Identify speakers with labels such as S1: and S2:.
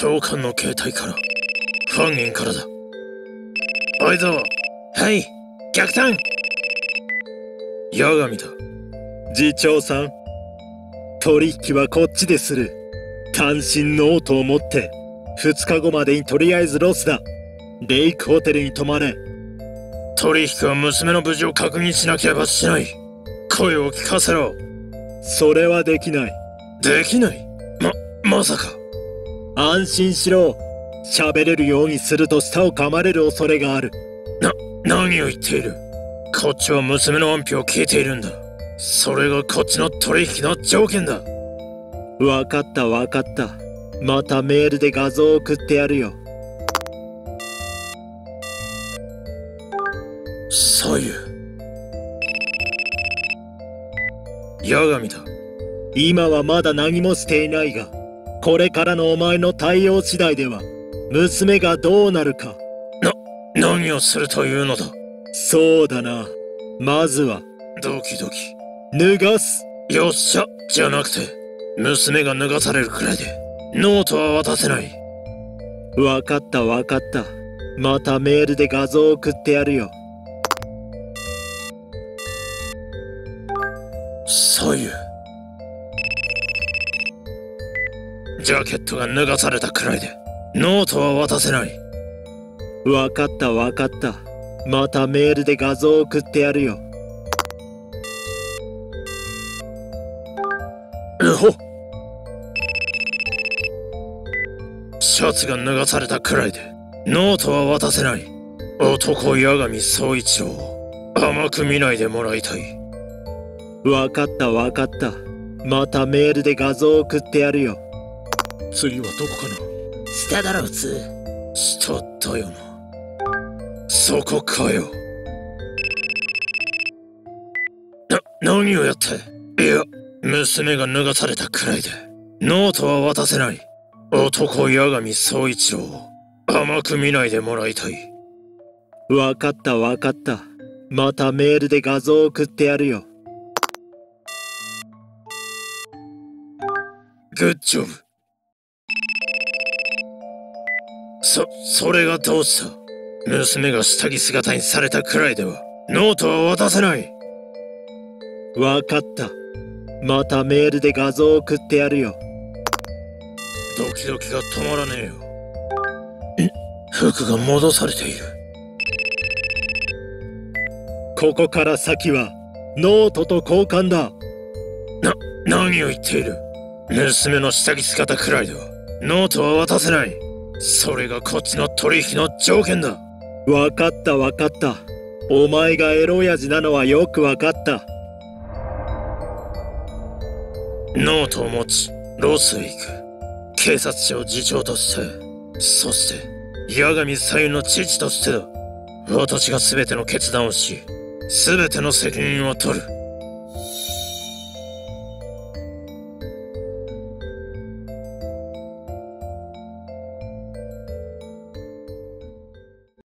S1: 長官の携帯から。犯人からだ。おいぞはい。逆探。八神だ。
S2: 次長さん。取引はこっちでする。単身ノートを持って。2日後までにとりあえずロスだ。レイクホテルに泊まれ。
S1: 取引は娘の無事を確認しなければしない。声を聞かせろ。
S2: それはできない。
S1: できない。ままさか
S2: 安心しろ。喋れるようにすると舌を噛まれる恐れがある。
S1: な何を言っている。こっちは娘の安否を聞いているんだ。それがこっちの取引の条件だ。
S2: わかったわかった。またメールで画像を送ってやるよ。
S1: 左右八神だ。
S2: 今はまだ何もしていないがこれからのお前の対応次第では娘がどうなるか。
S1: な何をするというのだ？
S2: そうだな。まずは
S1: ドキドキ。
S2: 脱がす。
S1: よっしゃじゃなくて娘が脱がされるくらいで。ノートは渡せない。
S2: わかったわかった。またメールで画像を送ってやるよ。
S1: 粧裕ジャケットが脱がされたくらいでノートは渡せない。
S2: わかったわかった。またメールで画像を送ってやるよ。
S1: うほシャツが脱がされたくらいでノートは渡せない。男八神総一郎を甘く見ないでもらいたい。
S2: わかったわかった。またメールで画像を送ってやるよ
S1: 次はどこかな？
S3: 下だろ普通。
S1: 下だよな。そこかよ。な何をやって？いや娘が脱がされたくらいで。ノートは渡せない。男夜神総一郎。を甘く見ないでもらいたい。
S2: わかったわかった。またメールで画像を送ってやるよ。
S1: グッジョブそ、それがどうした娘が下着姿にされたくらいではノートは渡せない。
S2: わかった。またメールで画像を送ってやるよ。
S1: ドキドキが止まらねえよ。服が戻されている。
S2: ここから先はノートと交換だ。
S1: な、何を言っている。娘の下着姿くらいではノートは渡せないそれがこっちの取引の条件だ。
S2: わかったわかった。お前がエロ親父なのはよくわかった。
S1: ノートを持ちロスへ行く警察庁次長として。そして夜神粧裕の父としてだ。私が全ての決断をし全ての責任を取る